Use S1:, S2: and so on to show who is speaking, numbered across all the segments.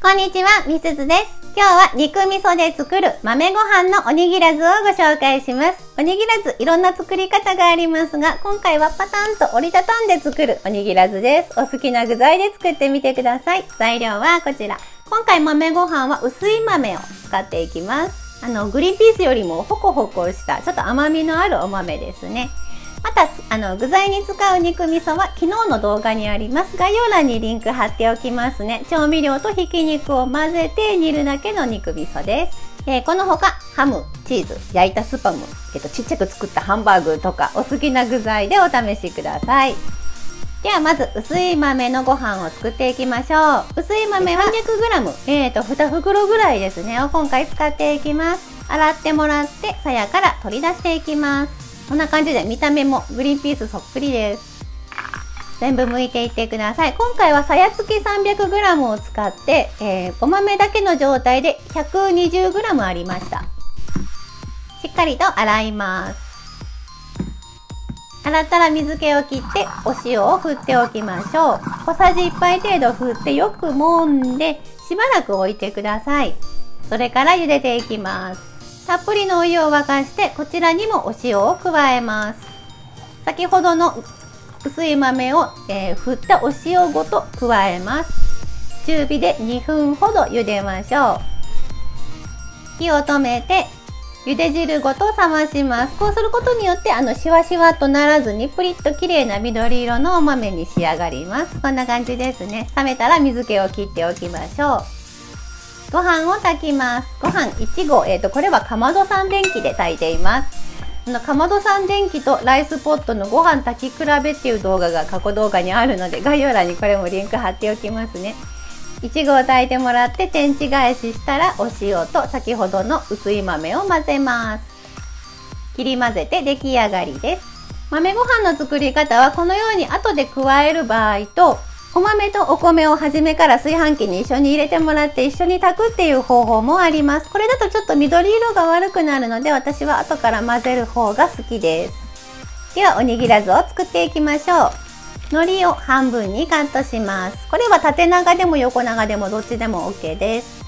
S1: こんにちは、みすずです。今日は肉味噌で作る豆ご飯のおにぎらずをご紹介します。おにぎらずいろんな作り方がありますが、今回はパタンと折りたたんで作るおにぎらずです。お好きな具材で作ってみてください。材料はこちら。今回豆ご飯は薄い豆を使っていきます。あの、グリーンピースよりもホコホコしたちょっと甘みのあるお豆ですね。またあの具材に使う肉味噌は昨日の動画にあります。概要欄にリンク貼っておきますね。調味料とひき肉を混ぜて煮るだけの肉味噌です、えー、このほかハムチーズ焼いたスパム、えーと、ちっちゃく作ったハンバーグとかお好きな具材でお試しください。ではまず薄い豆のご飯を作っていきましょう。薄い豆は 300g、えーと2袋ぐらいですねを今回使っていきます。洗ってもらってさやから取り出していきます。こんな感じで見た目もグリーンピースそっくりです。全部剥いていってください。今回はさやつき 300g を使って、えー、お豆だけの状態で 120g ありました。しっかりと洗います。洗ったら水気を切ってお塩を振っておきましょう。小さじ1杯程度振ってよく揉んでしばらく置いてください。それから茹でていきます。たっぷりのお湯を沸かしてこちらにもお塩を加えます。先ほどの薄い豆を、えー、振ったお塩ごと加えます。中火で2分ほど茹でましょう。火を止めて茹で汁ごと冷まします。こうすることによってあのシワシワとならずにプリッと綺麗な緑色のお豆に仕上がります。こんな感じですね。冷めたら水気を切っておきましょう。ご飯を炊きます。ご飯1合、えっ、ー、と、これはかまどさん電気で炊いています。のかまどさん電気とライスポットのご飯炊き比べっていう動画が過去動画にあるので、概要欄にこれもリンク貼っておきますね。1合炊いてもらって天地返ししたらお塩と先ほどの薄い豆を混ぜます。切り混ぜて出来上がりです。豆ご飯の作り方はこのように後で加える場合とお豆とお米を初めから炊飯器に一緒に入れてもらって一緒に炊くっていう方法もあります。これだとちょっと緑色が悪くなるので私は後から混ぜる方が好きです。ではおにぎらずを作っていきましょう。海苔を半分にカットします。これは縦長でも横長でもどっちでも OK です。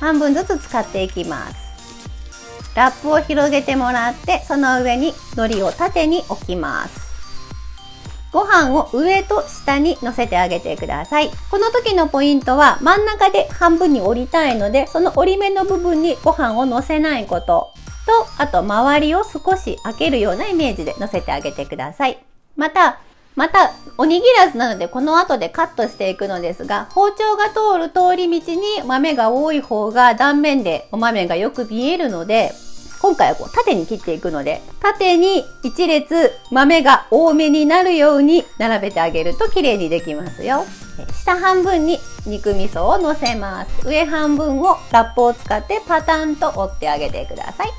S1: 半分ずつ使っていきます。ラップを広げてもらってその上に海苔を縦に置きます。ご飯を上と下に乗せてあげてください。この時のポイントは真ん中で半分に折りたいので、その折り目の部分にご飯を乗せないことと、あと周りを少し開けるようなイメージで乗せてあげてください。また、また、おにぎらずなのでこの後でカットしていくのですが、包丁が通る通り道に豆が多い方が断面でお豆がよく見えるので、今回はこう縦に切っていくので、縦に一列豆が多めになるように並べてあげると綺麗にできますよ。下半分に肉味噌をのせます。上半分をラップを使ってパタンと折ってあげてください。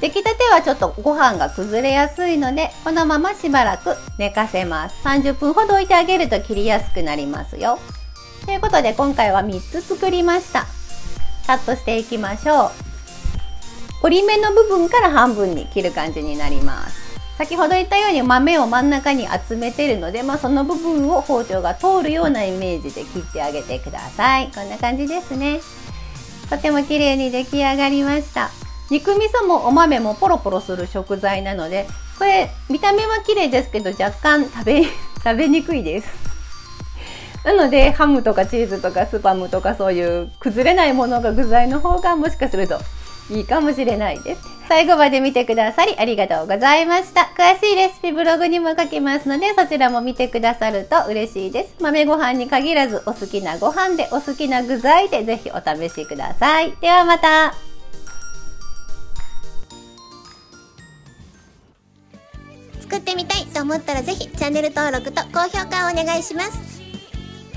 S1: 出来たてはちょっとご飯が崩れやすいので、このまましばらく寝かせます。30分ほど置いてあげると切りやすくなりますよ。ということで今回は3つ作りました。カットしていきましょう。折り目の部分から半分に切る感じになります。先ほど言ったように豆を真ん中に集めてるので、まあ、その部分を包丁が通るようなイメージで切ってあげてください。こんな感じですね。とても綺麗に出来上がりました。肉味噌もお豆もポロポロする食材なのでこれ見た目は綺麗ですけど若干食べ 食べにくいです。なのでハムとかチーズとかスパムとかそういう崩れないものが具材の方がもしかするといいかもしれないです。最後まで見てくださりありがとうございました。詳しいレシピブログにも書きますので、そちらも見てくださると嬉しいです。豆ご飯に限らず、お好きなご飯でお好きな具材でぜひお試しください。ではまた。
S2: 作ってみたいと思ったらぜひチャンネル登録と高評価をお願いします。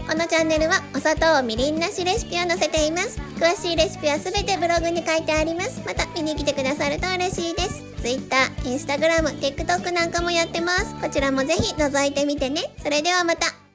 S2: このチャンネルはお砂糖みりんなしレシピを載せています。詳しいレシピはすべてブログに書いてあります。また見に来てくださると嬉しいです。Twitter、Instagram、TikTok なんかもやってます。こちらもぜひ覗いてみてね。それではまた。